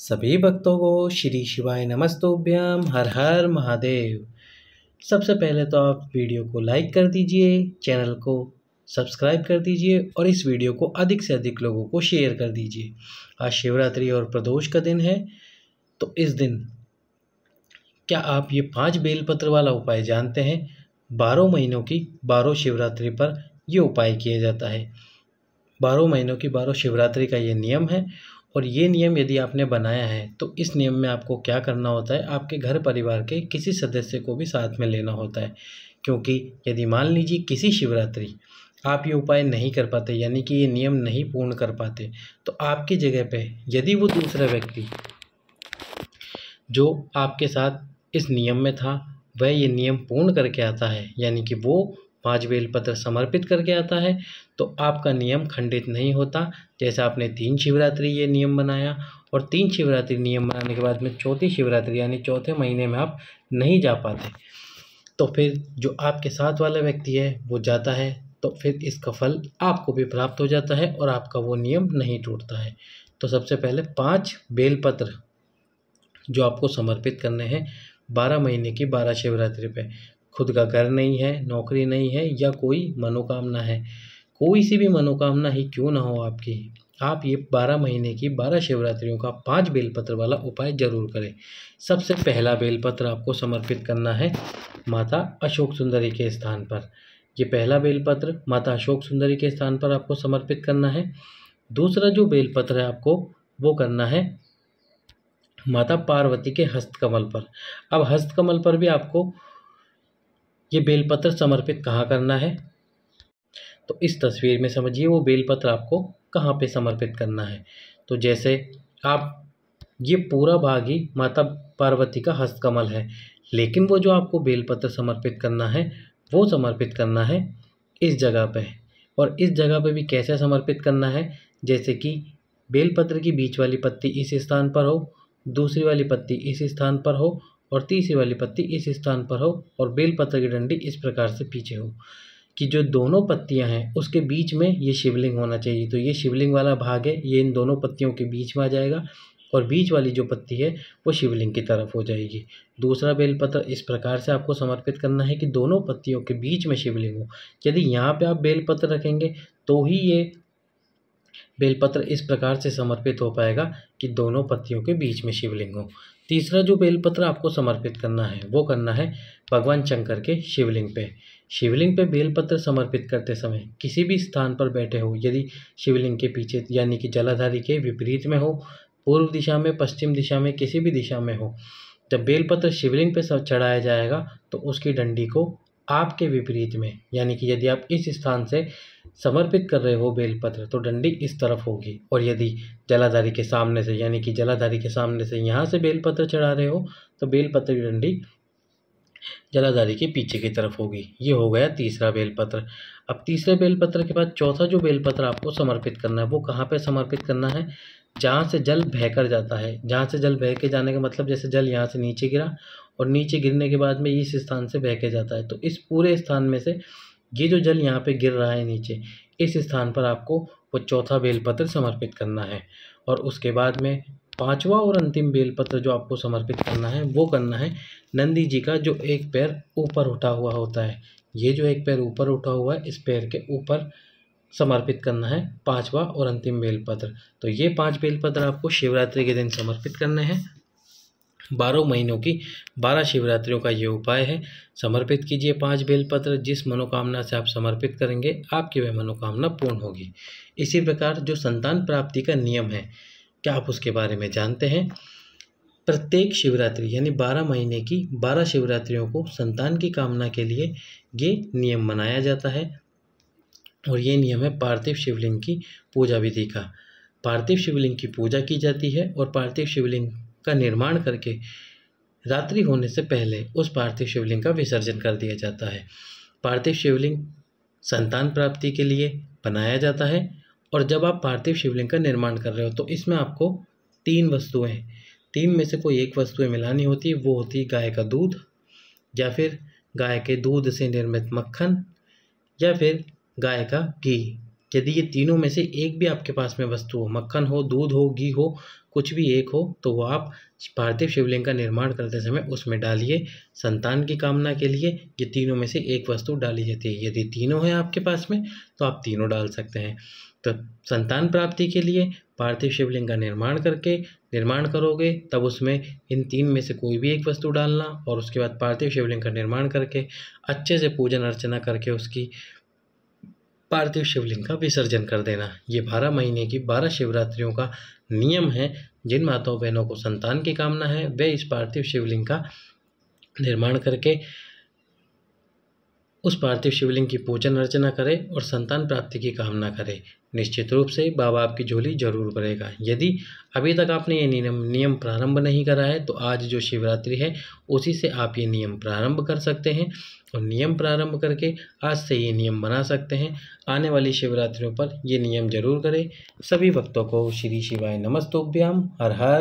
सभी भक्तों को श्री शिवाय नमस्तोभ्यम, हर हर महादेव। सबसे पहले तो आप वीडियो को लाइक कर दीजिए, चैनल को सब्सक्राइब कर दीजिए और इस वीडियो को अधिक से अधिक लोगों को शेयर कर दीजिए। आज शिवरात्रि और प्रदोष का दिन है तो इस दिन क्या आप ये पाँच बेलपत्र वाला उपाय जानते हैं? बारह महीनों की बारह शिवरात्रि पर ये उपाय किया जाता है। बारह महीनों की बारह शिवरात्रि का ये नियम है और ये नियम यदि आपने बनाया है तो इस नियम में आपको क्या करना होता है? आपके घर परिवार के किसी सदस्य को भी साथ में लेना होता है। क्योंकि यदि मान लीजिए किसी शिवरात्रि, आप ये उपाय नहीं कर पाते, यानी कि ये नियम नहीं पूर्ण कर पाते तो आपकी जगह पे यदि वो दूसरा व्यक्ति जो आपके साथ इस नियम में था, वह ये नियम पूर्ण करके आता है, यानी कि वो पाँच बेलपत्र समर्पित करके आता है तो आपका नियम खंडित नहीं होता। जैसे आपने तीन शिवरात्रि ये नियम बनाया और तीन शिवरात्रि नियम बनाने के बाद में चौथी शिवरात्रि यानी चौथे महीने में आप नहीं जा पाते। तो फिर जो आपके साथ वाला व्यक्ति है, वो जाता है तो फिर इसका फल आपको भी प्राप्त हो जाता है और आपका वो नियम नहीं टूटता है। तो सबसे पहले पाँच बेलपत्र जो आपको समर्पित करने हैं, बारह महीने की बारह शिवरात्रि पे। खुद का घर नहीं है, नौकरी नहीं है या कोई मनोकामना है। कोई सी भी मनोकामना ही क्यों ना हो आपकी? आप ये बारह महीने की बारह शिवरात्रियों का पाँच बेलपत्र वाला उपाय ज़रूर करें। सबसे पहला बेलपत्र आपको समर्पित करना है माता अशोक सुंदरी के स्थान पर। ये पहला बेलपत्र माता अशोक सुंदरी के स्थान पर आपको समर्पित करना है। दूसरा जो बेलपत्र है आपको वो करना है माता पार्वती के हस्तकमल पर। अब हस्तकमल पर भी आपको ये बेलपत्र समर्पित कहाँ करना है? तो इस तस्वीर में समझिए वो बेलपत्र आपको कहाँ पे समर्पित करना है। तो जैसे आप, ये पूरा भाग ही माता पार्वती का हस्तकमल है, लेकिन वो जो आपको बेलपत्र समर्पित करना है, वो समर्पित करना है इस जगह पे। और इस जगह पे भी कैसे समर्पित करना है? जैसे कि बेलपत्र की बीच वाली पत्ती इस स्थान पर हो, दूसरी वाली पत्ती इस स्थान पर हो और तीसरी वाली पत्ती इस स्थान पर हो और बेलपत्र की डंडी इस प्रकार से पीछे हो कि जो दोनों पत्तियाँ हैं, उसके बीच में ये शिवलिंग होना चाहिए। तो ये शिवलिंग वाला भाग है, ये इन दोनों पत्तियों के बीच में आ जाएगा और बीच वाली जो पत्ती है, वो शिवलिंग की तरफ़ हो जाएगी। दूसरा बेलपत्र इस प्रकार से आपको समर्पित करना है कि दोनों पत्तियों के बीच में शिवलिंग हो। यदि यहाँ पे आप बेलपत्र रखेंगे तो ही ये बेलपत्र इस प्रकार से समर्पित हो पाएगा कि दोनों पत्तियों के बीच में शिवलिंग हो। तीसरा जो बेलपत्र आपको समर्पित करना है, वो करना है भगवान शंकर के शिवलिंग पे। शिवलिंग पे बेलपत्र समर्पित करते समय किसी भी स्थान पर बैठे हो, यदि शिवलिंग के पीछे यानी कि जलाधारी के विपरीत में हो, पूर्व दिशा में, पश्चिम दिशा में, किसी भी दिशा में हो, जब बेलपत्र शिवलिंग पे चढ़ाया जाएगा तो उसकी डंडी को आपके विपरीत में, यानी कि यदि आप इस स्थान से समर्पित कर रहे हो बेलपत्र तो डंडी इस तरफ़ होगी। और यदि जलाधारी के सामने से, यानी कि जलाधारी के सामने से यहाँ से बेलपत्र चढ़ा रहे हो तो बेलपत्र की डंडी जलाधारी के पीछे की तरफ़ होगी। ये हो गया तीसरा बेलपत्र। अब तीसरे बेलपत्र के बाद चौथा जो बेलपत्र आपको समर्पित करना है, वो कहाँ पे समर्पित करना है? जहाँ से जल बहकर जाता है। जहाँ से जल बह के जाने का मतलब जैसे जल यहाँ से नीचे गिरा और नीचे गिरने के बाद में इस स्थान से बह के जाता है। तो इस पूरे स्थान में से ये जो जल यहाँ पे गिर रहा है नीचे, इस स्थान पर आपको वो चौथा बेलपत्र समर्पित करना है। और उसके बाद में पांचवा और अंतिम बेलपत्र जो आपको समर्पित करना है, वो करना है नंदी जी का जो एक पैर ऊपर उठा हुआ होता है। ये जो एक पैर ऊपर उठा हुआ है, इस पैर के ऊपर समर्पित करना है पांचवा और अंतिम बेलपत्र। तो ये पाँच बेलपत्र आपको शिवरात्रि के दिन समर्पित करने हैं। बारह महीनों की बारह शिवरात्रियों का ये उपाय है। समर्पित कीजिए पाँच बेलपत्र, जिस मनोकामना से आप समर्पित करेंगे, आपकी वह मनोकामना पूर्ण होगी। इसी प्रकार जो संतान प्राप्ति का नियम है, क्या आप उसके बारे में जानते हैं? प्रत्येक शिवरात्रि, यानी बारह महीने की बारह शिवरात्रियों को संतान की कामना के लिए ये नियम मनाया जाता है। और ये नियम है पार्थिव शिवलिंग की पूजा विधि का। पार्थिव शिवलिंग की पूजा की जाती है और पार्थिव शिवलिंग का निर्माण करके रात्रि होने से पहले उस पार्थिव शिवलिंग का विसर्जन कर दिया जाता है। पार्थिव शिवलिंग संतान प्राप्ति के लिए बनाया जाता है और जब आप पार्थिव शिवलिंग का निर्माण कर रहे हो तो इसमें आपको तीन वस्तुएँ, तीन में से कोई एक वस्तुएँ मिलानी होती है। वो होती है गाय का दूध या फिर गाय के दूध से निर्मित मक्खन या फिर गाय का घी। यदि ये तीनों में से एक भी आपके पास में वस्तु हो, मक्खन हो, दूध हो, घी हो, कुछ भी एक हो तो वो आप पार्थिव शिवलिंग का निर्माण करते समय उसमें डालिए संतान की कामना के लिए। ये तीनों में से एक वस्तु डाली जाती है। यदि तीनों है आपके पास में तो आप तीनों डाल सकते हैं। तो संतान प्राप्ति के लिए पार्थिव शिवलिंग का निर्माण करके, निर्माण करोगे, तब उसमें इन तीन में से कोई भी एक वस्तु डालना और उसके बाद पार्थिव शिवलिंग का निर्माण करके अच्छे से पूजन अर्चना करके उसकी पार्थिव शिवलिंग का विसर्जन कर देना। ये बारह महीने की बारह शिवरात्रियों का नियम है। जिन माताओं बहनों को संतान की कामना है, वे इस पार्थिव शिवलिंग का निर्माण करके उस पार्थिव शिवलिंग की पूजन अर्चना करें और संतान प्राप्ति की कामना करें। निश्चित रूप से बाबा आपकी झोली ज़रूर भरेगा यदि अभी तक आपने ये नियम नियम प्रारंभ नहीं करा है तो आज जो शिवरात्रि है, उसी से आप ये नियम प्रारंभ कर सकते हैं और नियम प्रारंभ करके आज से ये नियम बना सकते हैं। आने वाली शिवरात्रियों पर ये नियम ज़रूर करें। सभी भक्तों को श्री शिवाय नमस्तोभ्याम। हर हर